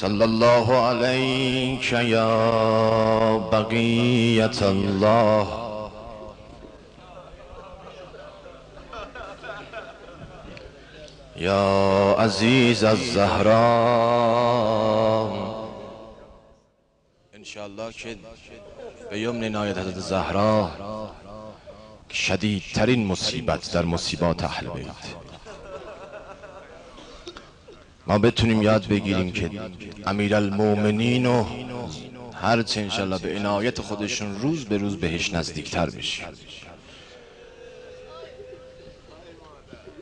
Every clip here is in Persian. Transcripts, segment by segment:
صلى الله عليك يا بقية الله. يا عزيز الزهراء. ان شاء الله که به یمن نهایت حضرت زهرا شدیدترین مصیبت در مصیبات اهل بیت. ما بتونیم یاد بگیریم که امیر المومنین و هرچه انشالله به عنایت خودشون روز به روز بهش نزدیکتر بشیم.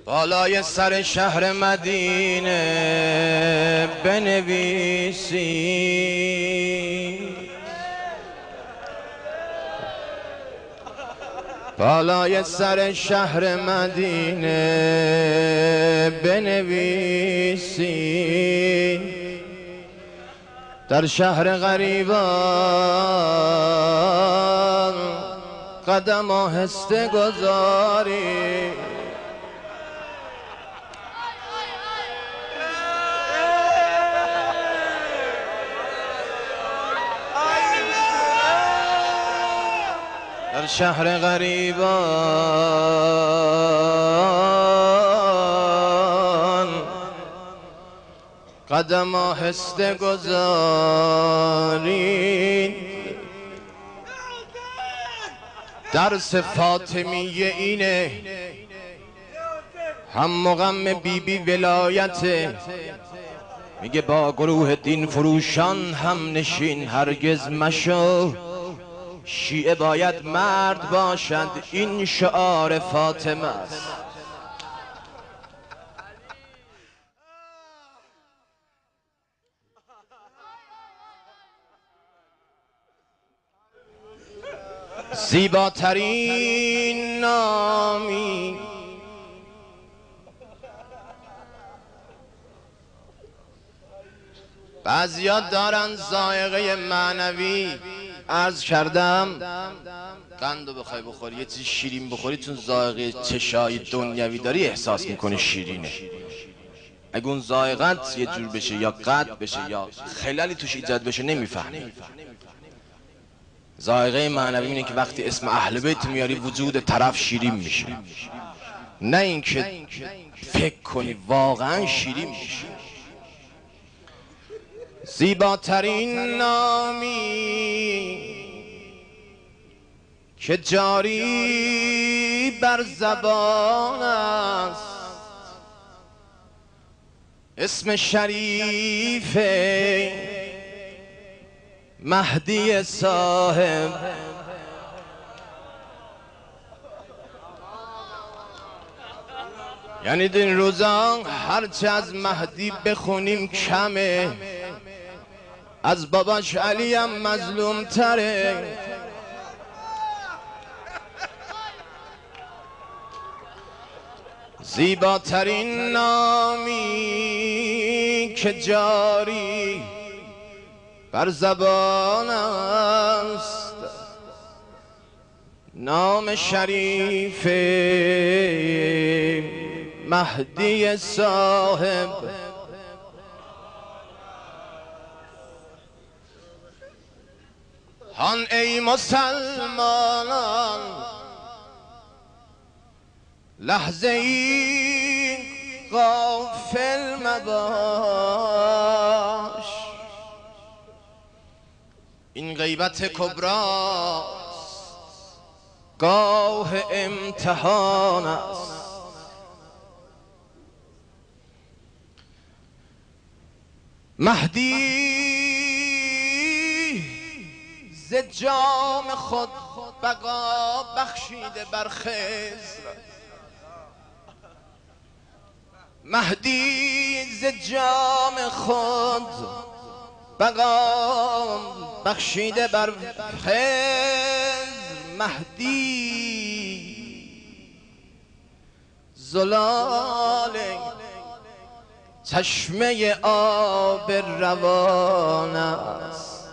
بالای سر شهر مدینه بنویسی بالای سر شهر مدینه بنویسی. در شهر غریبان قدم آهسته گذاری. شهر غریبان. قدم آهسته گذارین درس فاطمیه اینه. هم مقم بیبی ولایته. میگه با گروه دین فروشان هم نشین هرگز مشو. شیعه باید مرد باشد این شعار فاطمه است. زیباترین نامی بعضیا دارن زائقه معنوی. عرض کردم قندو بخوای بخوری یه چیز شیرین بخوری چون زائقه چشای دنیوی داری احساس می‌کنی شیرینه. اگه اون زائقت یه جور بشه یا قد بشه یا خلالی توش ایجاد بشه نمی‌فهمی. زائقه معنوی اینه که وقتی اسم اهل بیت میاری وجود طرف شیرین میشه. نه اینکه فکر کنی واقعا شیرین میشه. زیباترین نامی که جاری بر زبان است؟ اسم شریف مهدی صاحب. یعنی این روزا هرچه از مهدی بخونیم کمه. از باباش علی هم مظلوم تره زیباترین نامی که جاری بر زبان است. نام شریف مهدی صاحب. هان ای مسلمانان لحظه ای غافل مباش. این غیبت کبراست گاه امتحان است. مهدی ز جام خود بقا بخشیده بر خزر مهدی ز جام خود بقا بخشیده بر خزر مهدی. زلال چشمه آب روان است.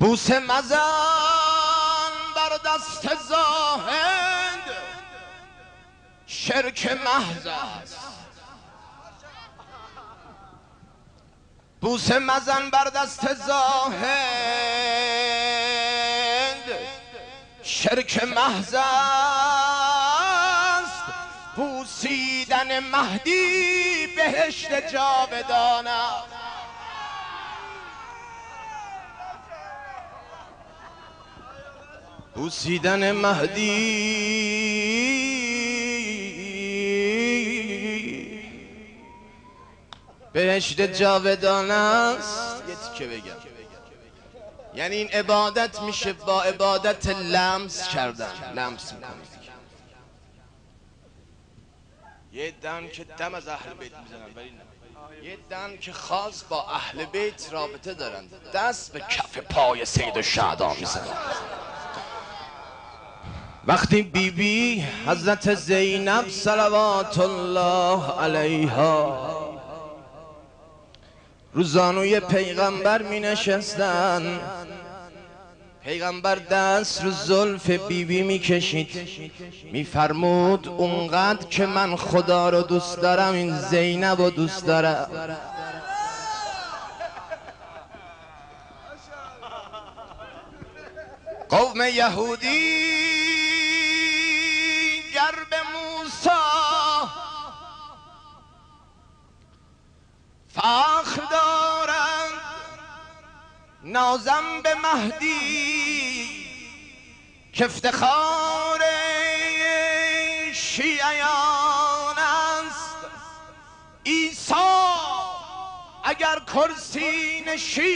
بوسه مزن بر دست زاهد شرک محض است. بوسه مزن بر دست زاهد. شرک محض است. بوسیدن مهدی بهشت جاودان بوسیدن مهدی بهشت جاودان است. یه تیکه بگم. یعنی این عبادت میشه با عبادت لمس کردن. لمس می‌کنید یه دن که دم از اهل بیت می‌زنن ولی یه دن که خاص با اهل بیت رابطه دارن. دست به کف پای سید و شهدا می‌زنن. وقتی بیبی بی حضرت زینب صلوات الله علیها روزانوی پیغمبر می نشستن پیغمبر دست رو زلف بیبی می کشید می فرمود اونقدر که من خدا رو دوست دارم این زینب رو دوست دارم. قوم یهودی نازم به مهدی که افتخار شیعیان است. ایسا اگر کرسی نشین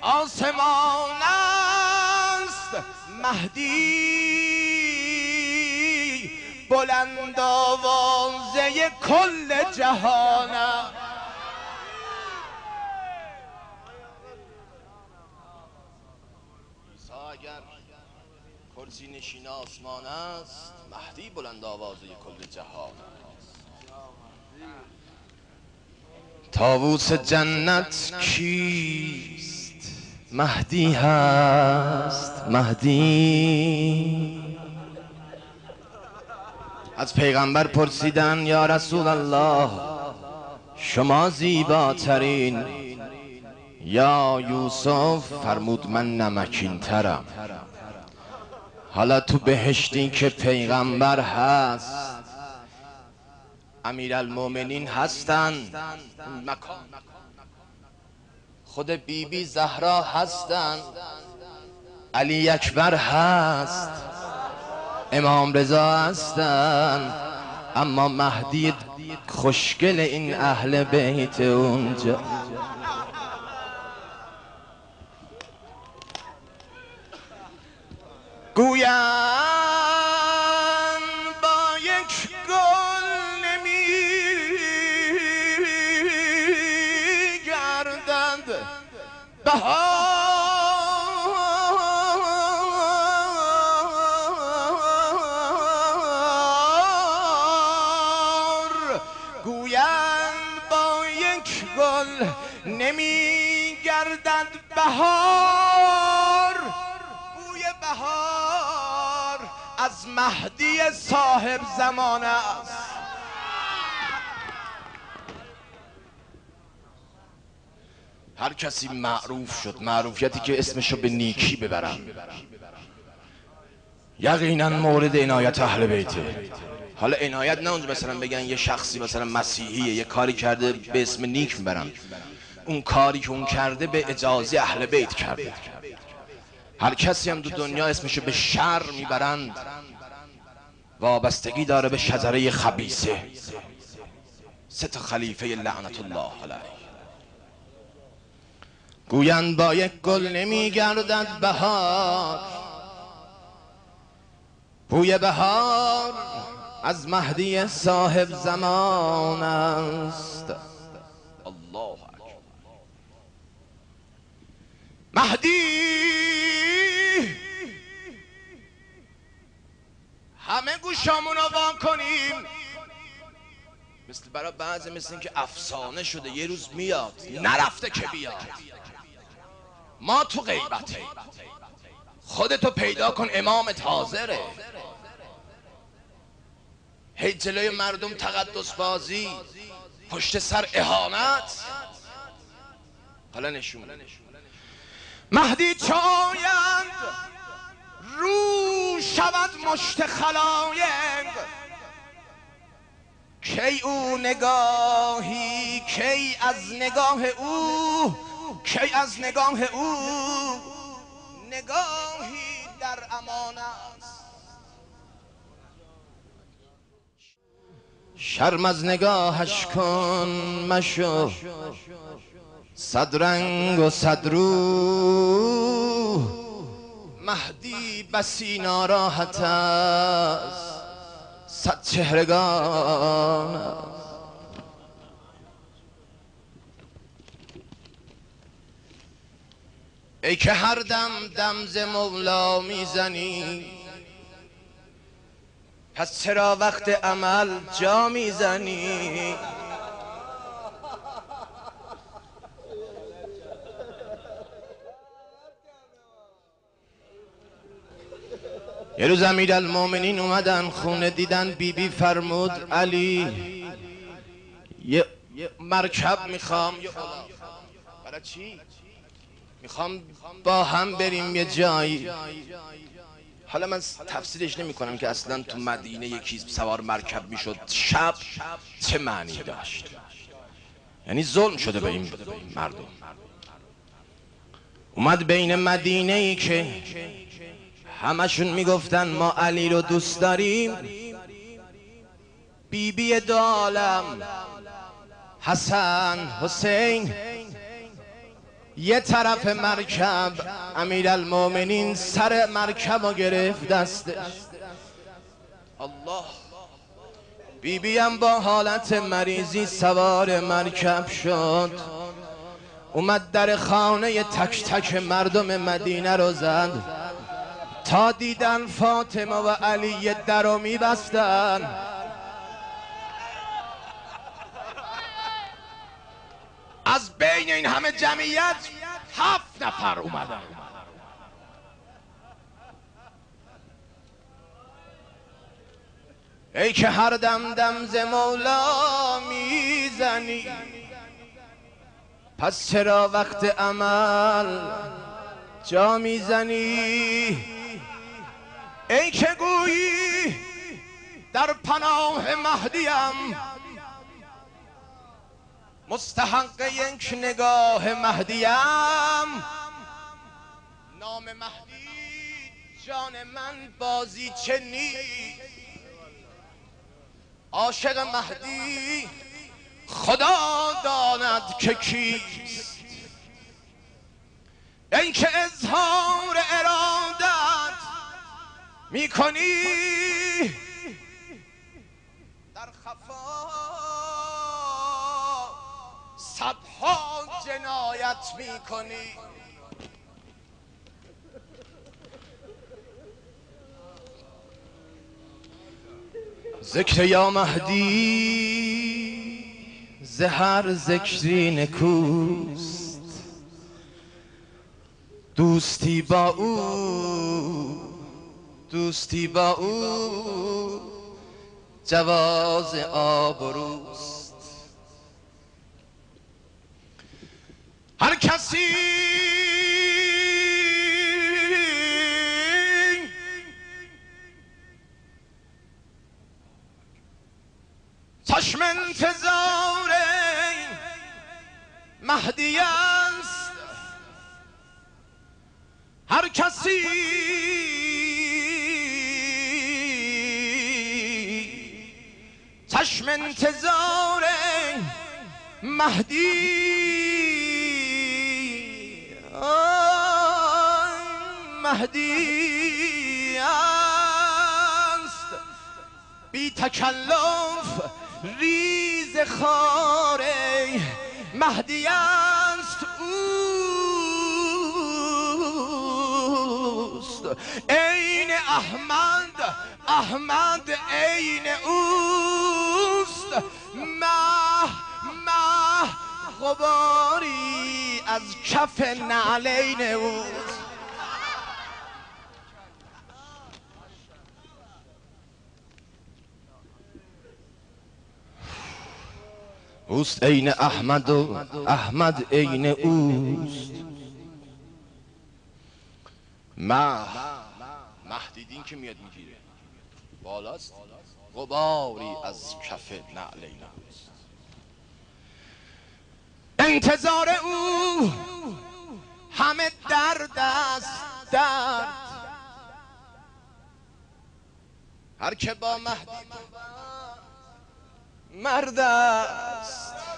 آسمان است. مهدی بلند آوازه کل جهانم اگر کرسی نشین آسمان است مهدی بلند آوازه کل جهان است. تاووس جنت کیست؟ مهدی هست مهدی. از پیغمبر پرسیدن یا رسول الله شما زیباترین یا یوسف؟ فرمود من نمکین ترم حالا تو بهشتی که پیغمبر هست. امیر المومنین هستن خود بیبی بی زهرا هستن. علی اکبر هست. امام رضا هستن. اما مهدی خوشگل این اهل بیت اونجا. گویم با یک گل نمی گردند. بهار مهدی صاحب زمان است. هر کسی معروف شد معروفیتی که اسمشو به نیکی ببرم. یقینا مورد عنایت اهل بیته. حالا عنایت نه اونجا مثلا بگن یه شخصی مثلا مسیحیه یه کاری کرده به اسم نیک می‌برن اون کاری که اون کرده به اجازه اهل بیت کرده. هر کسی هم دو دنیا اسمشو به شر می‌برند. وابستگی داره به شجره خبیسه سه تا خلیفه لعنت الله علیه. گویند با یک گل نمیگردد بهار. بوی بهار از مهدی صاحب زمان است. الله مهدی! همه گوشامون رو وان کنیم. مثل برای بعضی مثل این که افسانه شده یه روز میاد نرفته که بیاد. ما تو غیبته خودتو پیدا کن امامت حاضره. هی جلوی مردم تقدس بازی. پشت سر اهانت. حالا نشون مهدی چایند. رو شود مشت خلایق. کی او نگاهی کی از نگاه او کی از نگاه او. نگاهی در امان است. شرم از نگاهش کن مشو. صدرنگ و صدرو مهدی بسی ناراحت است. صد چهرگان ای که هر دم دمز مولا می‌زنی پس چرا وقت عمل جا می‌زنی؟ یه روز امیر المومنین اومدن خونه دیدن بیبی بی فرمود علی یه مرکب می‌خوام. برای چی؟ می‌خوام با هم بریم یه جایی. حالا من تفسیرش نمی کنم که اصلا تو مدینه یکی سوار مرکب می‌شد. شب چه معنی داشت؟ یعنی ظلم شده به این مردم. اومد بین مدینه ای که همشون می‌گفتن ما علی رو دوست داریم. بیبی بی دالم حسن حسین. یه طرف مرکب امیر المومنین سر مرکب رو گرفت دستش. الله. بیبیم با حالت مریضی سوار مرکب شد. اومد در خانه تک تک مردم مدینه رو زد. تا دیدن فاطمه و علی در میبستن. از بین این همه جمعیت هفت نفر اومدن. ای که هر دم دم ز مولا می‌زنی. پس چرا وقت عمل جا می‌زنی؟ ای که گویی در پناه مهدیم. مستحق یک نگاه مهدیم. نام مهدی جان من بازی چه نیست؟ عاشق مهدی خدا داند که کیست. این که اظهار می‌کنی؟ در خفا صدها جنایت می‌کنی. ذکر یا مهدی زهر ذکری نکوست. دوستی با او دوستی با او جواز آبروست هر کسی چشم انتظار مهدی است. هر کسی چشم انتظار مهدی. مهدی است. بی تکلف ریز خاره مهدی است عین احمد احمد عین اوست. مه مه غباری از کف نعلین اوست. اوست عین احمد و احمد عین اوست. مه مهدیدین که میاد می‌گیره. بالاست؟ غباری از کف نعل انتظار او همه درد است درد هر که با مهدی مرد است.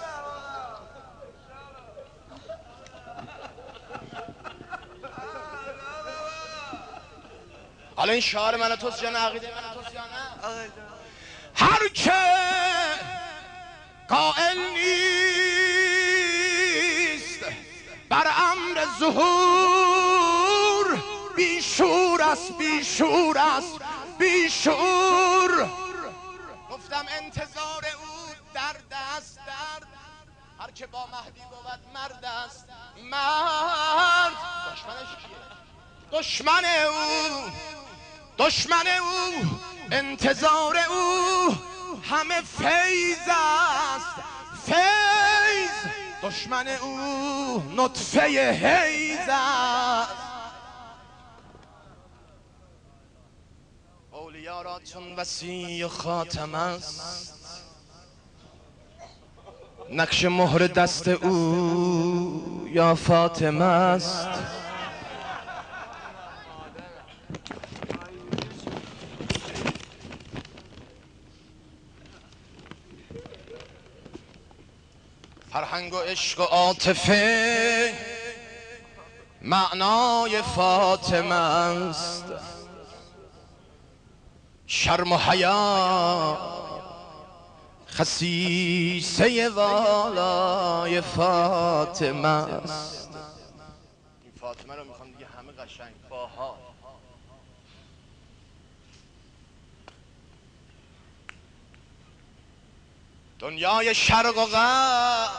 حالا این شعار من توست یا نه؟ عقیده من توست یا نه؟ هر که قائل نیست بر امر ظهور بیشور است بیشور است بیشور. گفتم انتظار او در دست درد. هر که با مهدی بود مرد است. مرد. دشمنش کیه؟ دشمن او. دشمن او انتظار او همه فیض است فیض. دشمن او نطفه حیز است. اولیا را چون وسیع خاتم است. نقش مهر دست او یا فاطمه است. فرهنگ و عشق و عاطفه معنای فاطمه است. شرم و حیا خسیسه والای فاطمه است. این فاطمه رو می‌خوام دیگه همه قشنگ. دنیای شرق و غرب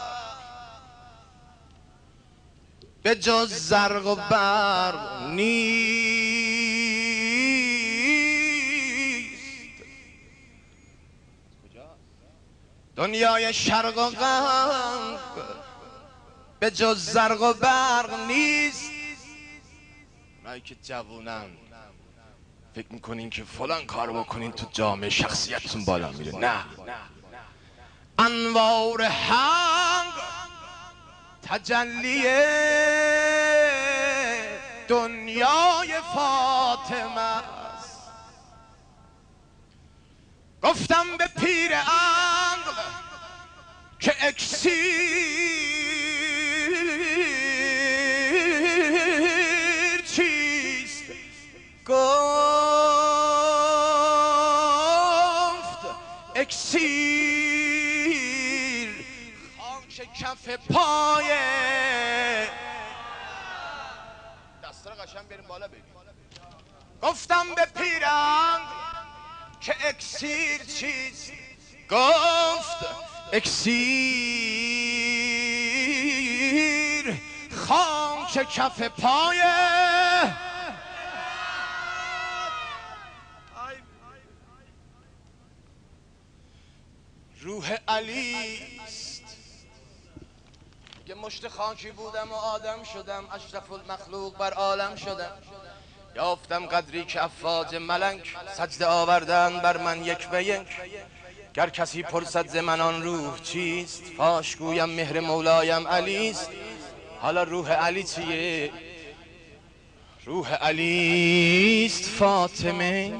به جز زرق و برق نیست. دنیای شرق و غرب به جز زرق و برق نیست. اونایی که جوونن فکر می‌کنین که فلان کار بکنین تو جامعه شخصیتتون بالا میره. نه. انوار حق تجلی دنیای فاطمه است. گفتم به پیر عقل که اکسیر چیست؟ دسته رو قشنگ بریم بالا بگیم گفتم به پیرم که اکسیر چیست گفت. اکسیر خاک کف پایه روح علی یه مشت خاکی بودم و آدم شدم اشرف المخلوق بر عالم شدم. یافتم قدری که افواج ملنگ سجده آوردن بر من یک به یک. گر کسی پرسد ز من آن روح چیست؟ فاش گویم مهر مولایم علی است. حالا روح علی چیه؟ روح علی است فاطمه.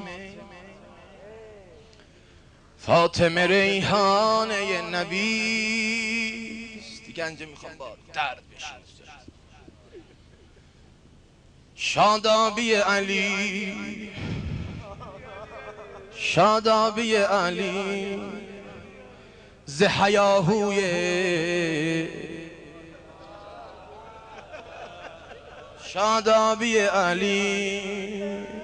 فاطمه ریحانه نبی. انجا می‌خوام با درد بشین شادابی علی. شادابی علی. ز حیاهوی. شادابی علی.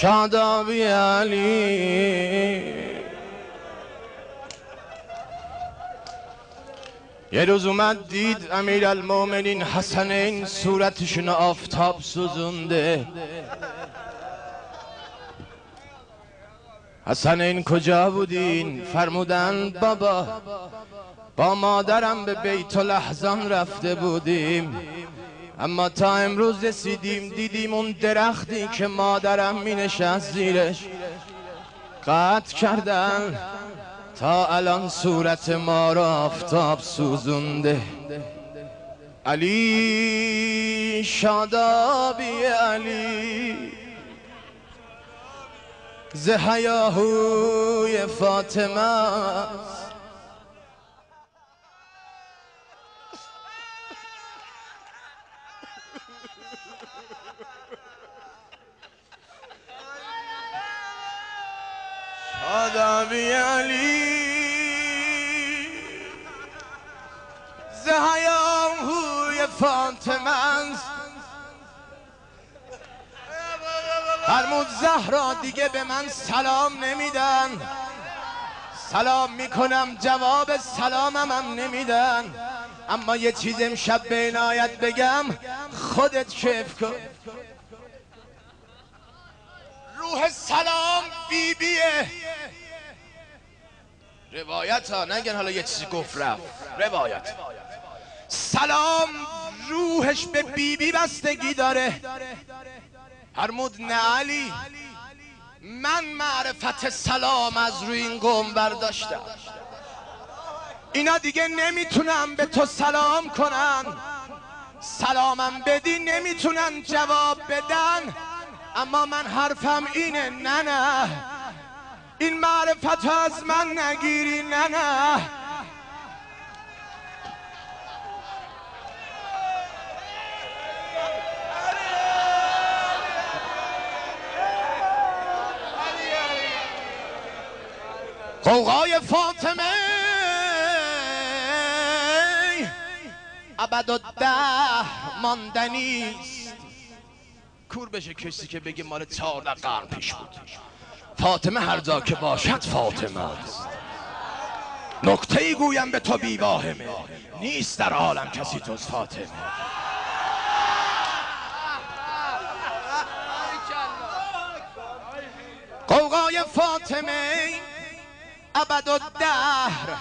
شادابی علی. یه روز اومد دید امیر المومنین حسنین صورتشون آفتاب سوزونده. حسنین کجا بودین؟ فرمودن بابا با مادرم به بیت لحظان رفته بودیم. اما تا امروز رسیدیم دیدیم اون درختی که مادرم می نشست زیرش. قطع کردن تا الان صورت ما را آفتاب سوزونده. علی شادابی علی. زهیاهوی فاطمه شادابی علی. زهیاهوی فاطمه فرمود زهرا دیگه به من سلام نمیدن. سلام می‌کنم جواب سلامم هم نمیدن. اما یه چیز امشب به عنایت بگم خودت کیف کن. روح سلام بیبیه. روایت ها نگن حالا یه چیزی گفت رفت. روایت. سلام روحش به بیبی بستگی داره. فرمود نه علی. من معرفت سلام از روی این قوم برداشتم. اینا دیگه نمی‌تونم به تو سلام کنن. سلامم بدی نمی‌تونن جواب بدن. اما من حرفم اینه نه نه. این معرفت از من نگیری نه نه. قوقای فاطمه. ابد ده ماندنیست کور بشه کسی که بگه مال چهارده قرن پیش بود. فاطمه هر جا که باشد فاطمه است. نکته ای گویم به تو بیواهمه نیست در عالم کسی جز فاطمه. قوقای فاطمه ابد و دهر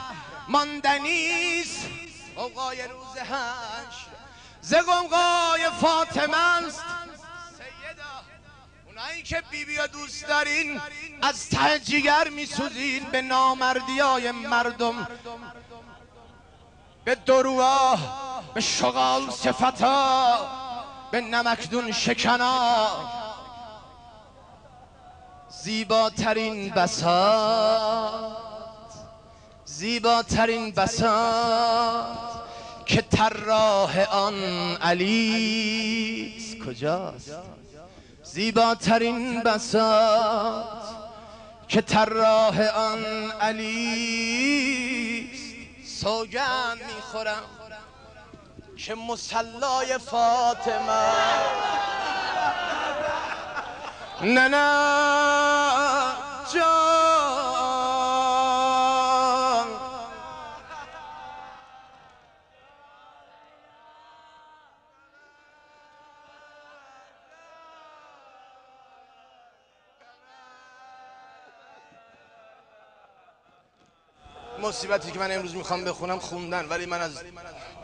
ماندنیست قوقای روز هش ز قوقای فاطمه است. اونایی که بیبی دوست دارین از ته جیگر میسوزین به نامردی های مردم. به دروا به شغال صفتا به نمکدون شکنا. زیباترین بسات زیباترین بسات که طراح آن علی کجاست؟ زیباترین بسات که طراح آن علی سوگن می‌خورم که مسلای فاطمه. نه نه جان. مصیبتی که من امروز می‌خوام بخونم خوندن ولی من از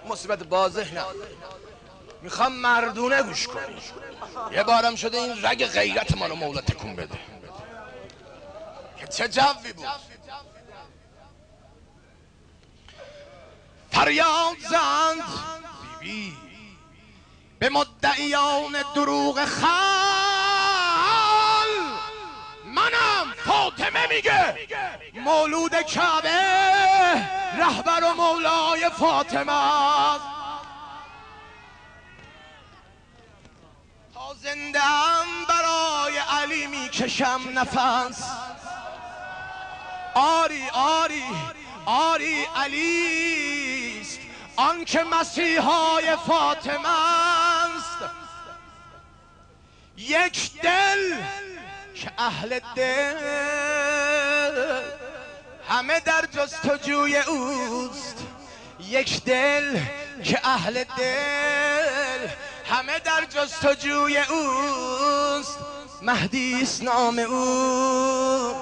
مصیبت بازه نه. می‌خوام مردونه گوش کنی یه بارم شده این رگ غیرت ما رو مولا تکون بده. که چه جوی بود. فریاد زند بی بی به مدعیان دروغ خال فاطمه میگه. مولود کعبه رهبر و مولای فاطمه است. تا زندم برای علی می‌کشم نفس. آری آری آری علیست آن که مسیحای فاطمه است. یک دل که اهل دل همه در جستجوی اوست. یک دل که اهل دل همه در جستجوی اوست. مهدیس نام او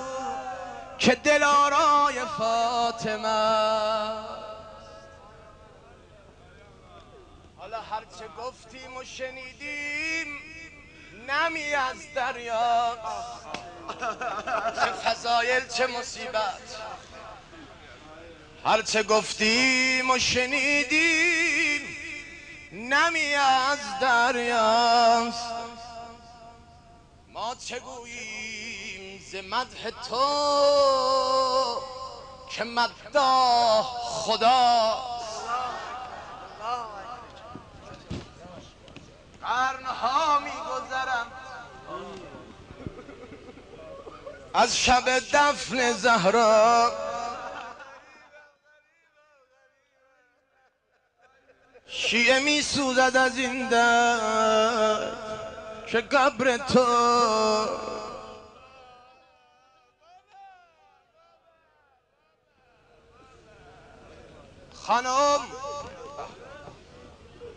که دلارای فاطمه حالا هرچه گفتیم و شنیدیم نمی از دریا. چه فضایل چه مصیبت. هرچه گفتیم و شنیدیم نمی از دریاست. ما چه گوییم ز مدح تو که مداح خدا قرنها میگذرم. از شب دفن زهرا. شیعه می سوزد از این درد که قبر تو. خانم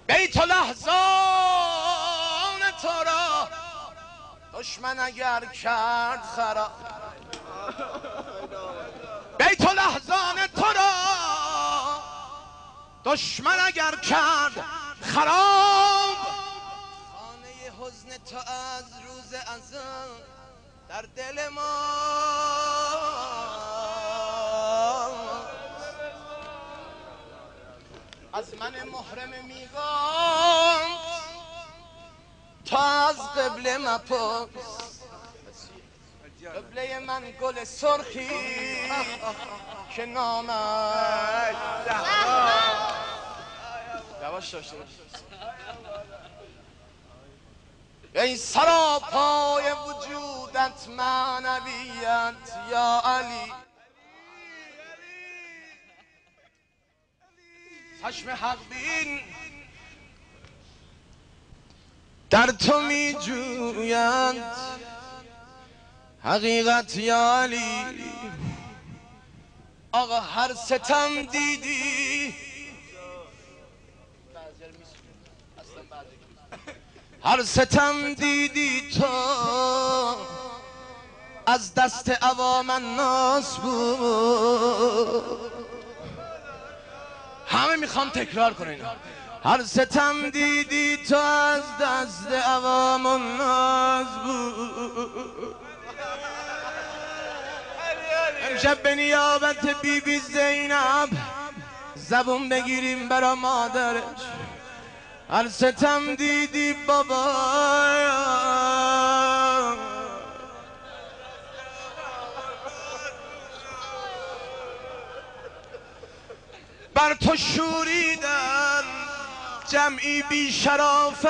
بیت لحظان دشمن اگر کرد خراب. بیت لحظان تو را دشمن اگر کرد خراب. خانه حزن تو از روز ازم در دل ما. از من محرم میگم تا از قبله مپرس. قبله من گل سرخی که نامش یواش داشته ای سراپای وجودت معنویت یا علی؟ چشم حق بین. در تو می جویند حقیقت یا علی آقا هر ستم دیدی. هر ستم دیدی تو از دست عوام ناس بود. همه می‌خوام تکرار کنین هر ستم دیدی تو از دست عوام ناز بود. امشب به نیابت بی بی زینب زبون بگیریم برا مادرش. هر ستم دیدی بابا. بر تو شوریدن جمعی بی شرافت.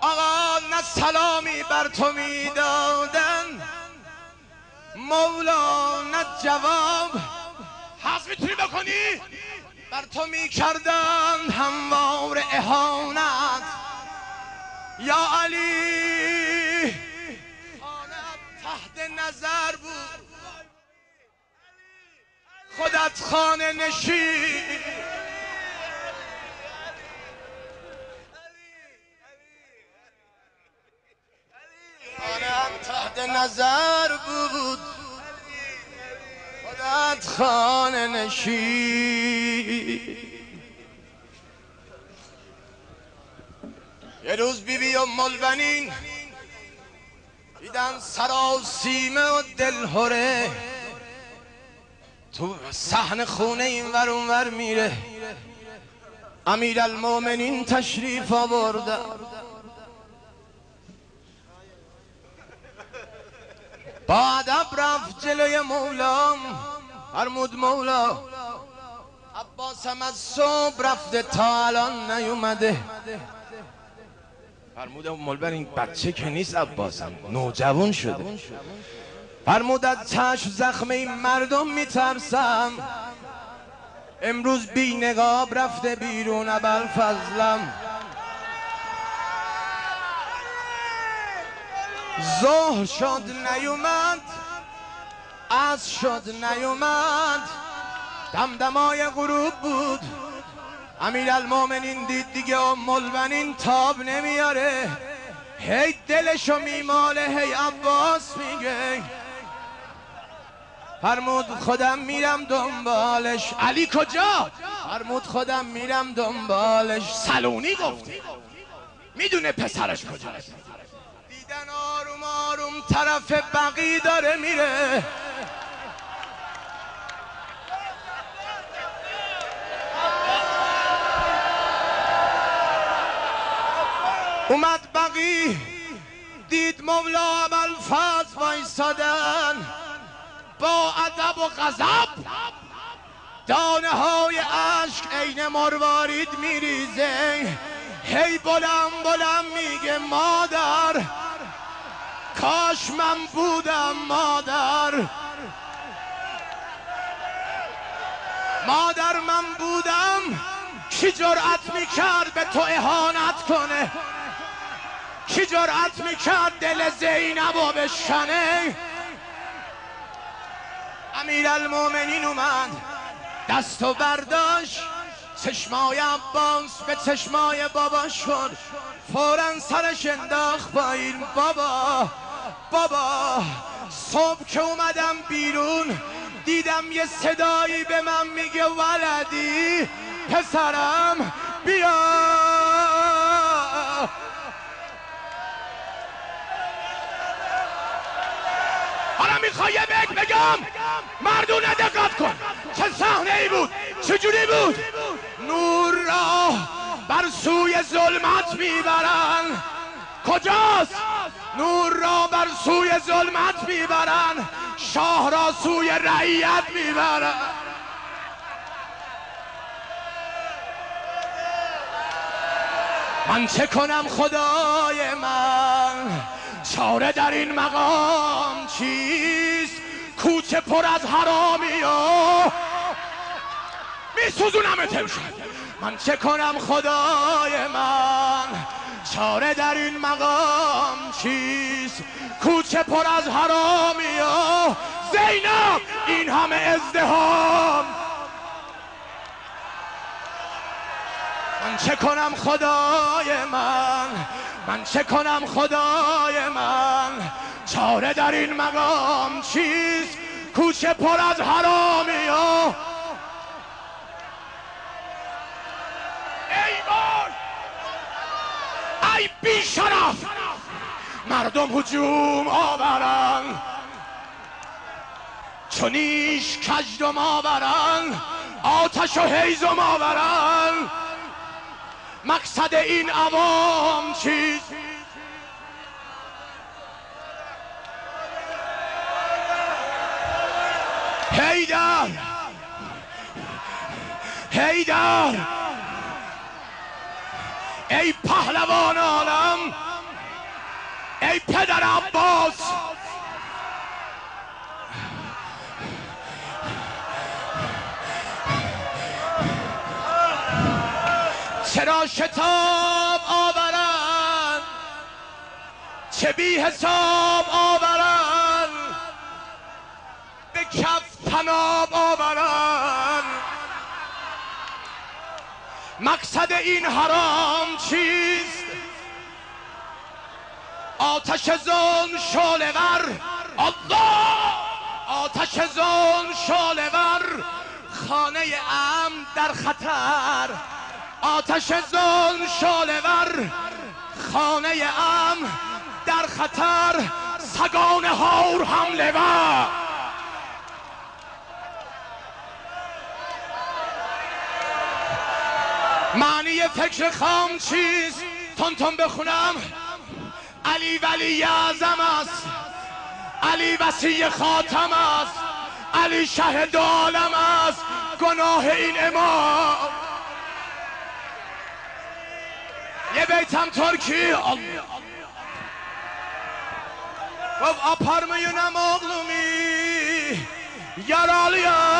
آقا نه سلامی بر تو می‌دادن. مولا نه جواب. حس می‌تونی بکنی؟ بر تو می‌کردن هموار اهانت. یا علی تحت نظر بود. خودت خانه نشین. تحت نظر بود. خودت خانه نشین. یه روز بیبی بی و ملبنین دیدن سراسیمه و دلهوره. تو صحن خونه این ور ور میره. امیر المومنین تشریف آورده. با ادب رفت جلوی مولام. فرمود مولا عباسم از صبح رفته تا الان نیومده. فرمود مولبر این بچه که نیست عباسم نوجوان شده. فرمود از چشم زخم این مردم میترسم. امروز بی نقاب رفته بیرون ابل فضلم ظهر شد نیومد از شد نیومد. دمدمای غروب بود. امیر المومنین دید دیگه ام البنین تاب نمیاره. هی دلشو میماله هی عباس میگه. فرمود خودم میرم دنبالش. علی کجا؟ فرمود خودم میرم دنبالش. سلونی گفتی می‌دونه پسرش کجاست دیدن آروم آروم طرف بقی داره میره. اومد بقی دید مولا عمل فاز وایسادن. با ادب و غضب. دانه های عشق عین مروارید میریزه. هی بلم بلم میگه مادر کاش من بودم مادر. مادر من بودم کی جرأت می‌کرد به تو اهانت کنه؟ کی جرأت می‌کرد دل زینب و بشنه امیر المومنین اومد. دست و برداشت. چشمای عباس به چشمای بابا شد. فورا سرش انداخت پایین. بابا بابا صبح که اومدم بیرون دیدم یه صدایی به من میگه ولدی پسرم بیا. حالا می‌خوای بگ بگم؟ مردونه دقت کن. چه صحنه ای بود؟ چجوری بود؟ نور را بر سوی ظلمت می‌برن. کجاست؟ نور را بر سوی ظلمت می‌برن. شاه را سوی رعیت می‌برن. من چه کنم خدای من؟ چاره در این مقام چیست؟ کوچه پر از حرامی ها میسوزونم امشب. من چه کنم خدای من؟ چاره در این مقام چیست؟ کوچه پر از حرامی ها زینب این همه ازدهام من چه کنم خدای من؟ من چه کنم خدای من؟ چاره در این مقام چیست؟ کوچه پر از حرامی ها. ای بار! ای بی شرف مردم هجوم آورن. چونیش کجدم آورن. آتش و هیزم آورن. مقصد این عوام چیست؟ هیدر هیدر ای پهلوان عالم! ای پدر عباس! چرا شتاب آورن چه بی حساب آورن به کف تناب آورن مقصد این حرام چیست؟ آتش زون شالور الله! آتش زون شالور خانه ام در خطر. آتش زون شالور خانه ام در خطر سگان هور حمله و معنی فکر خام چیست؟ تون بخونم. علی ولی اعظم است. علی وسیع خاتم است. علی شهد عالم است. گناه این امام. Yebeysem Türk'ü Allah. Kov aparmayın ama oğlumu yaralıyor.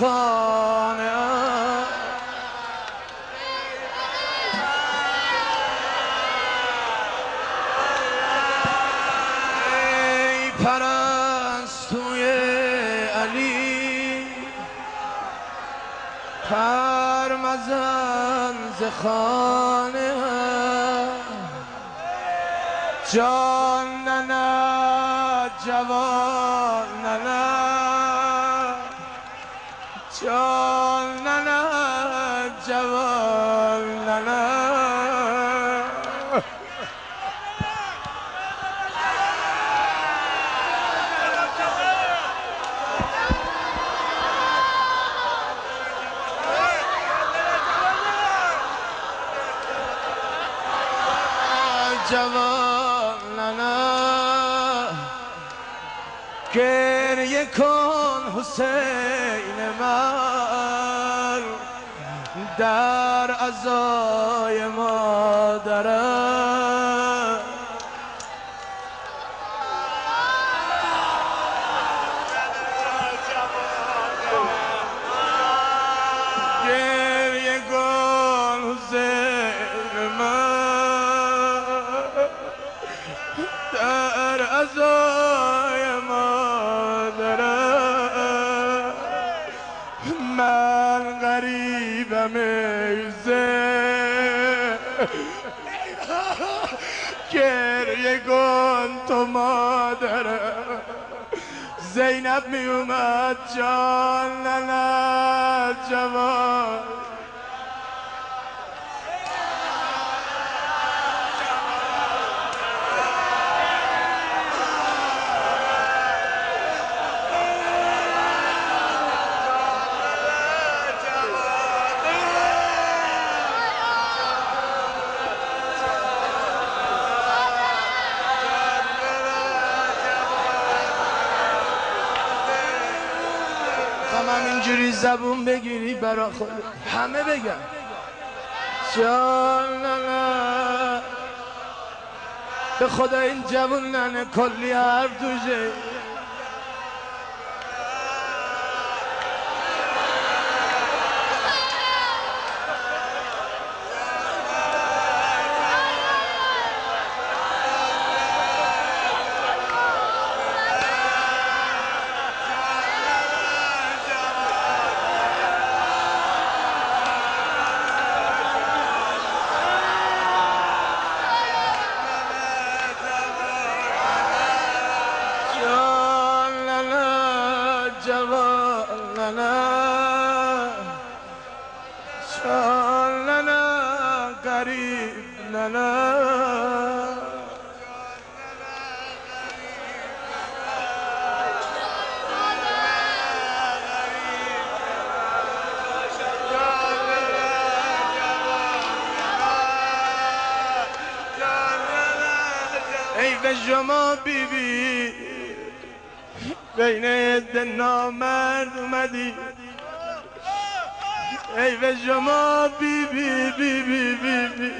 خانه. ای پرستوی علی پر مزن ز خانه. جان حسین من در ازای مادرم. می اومد جان نه جوان. زبون بگیری برا خود. همه بگن جان به خدا این جوون ننه کلی حرف توشه. ای شما بیبی. بین عده نامرد اومدی. ای به شما بی بی بی بی بی بی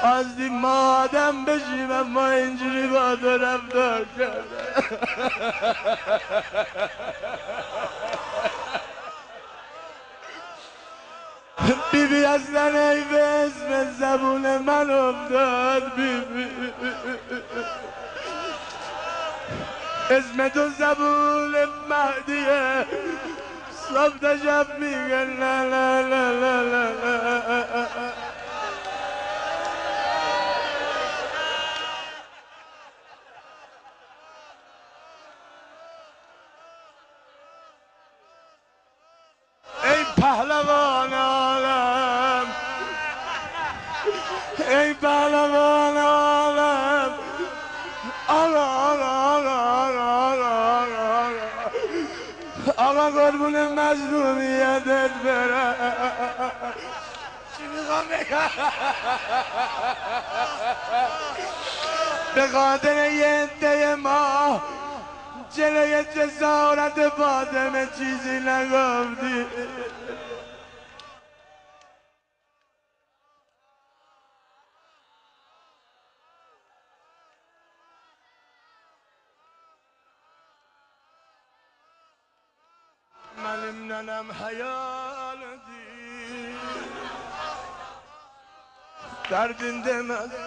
خواستی ما آدم بشیم اما اینجوری با تو رفتار کرده بی اصلا ای به زبون من افتاد بی بی اسم تو زبون مهدیه صبح شب میگه لا لا لا لا لا. قربون مظلومیتت برم. چی می‌خوام بگم؟ به خاطر یه عده ما جلوی جسارت فاطمه چیزی نگفتی. دردinde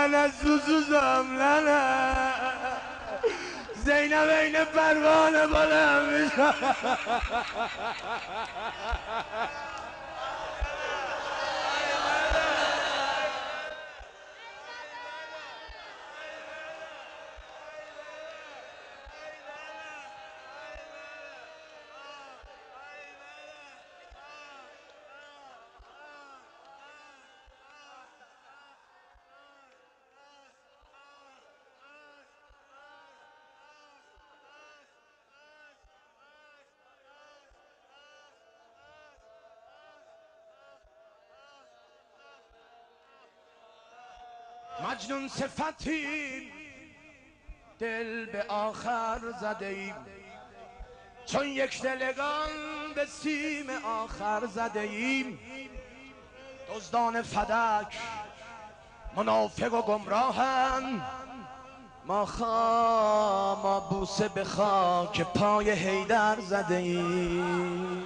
نه نه زوزوزم نه نه زینب این پروانه بلند میشه. مجنون صفتیم. دل به آخر زده ایم چون یک دلگان به سیم آخر زده ایم دزدان فدک منافق و گمراهن. ما خا ما بوسه به خاک پای حیدر زده ایم